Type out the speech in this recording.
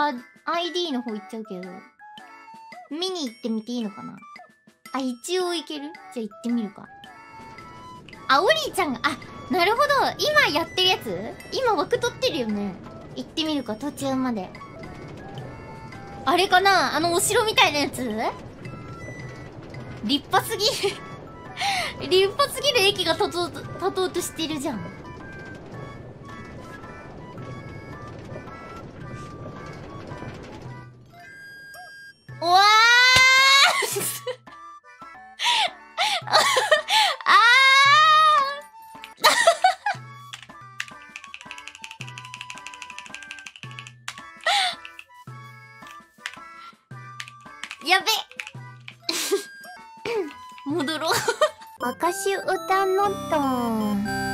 あ、ID の方行っちゃうけど。見に行ってみていいのかな？あ、一応行ける？じゃあ行ってみるか。あ、オリーちゃんが、あ、なるほど。今やってるやつ？今枠取ってるよね。行ってみるか、途中まで。あれかな？あのお城みたいなやつ？立派すぎ 立派すぎる駅が立とうと、立とうとしてるじゃん。あー。やべ。戻ろう。若し歌のと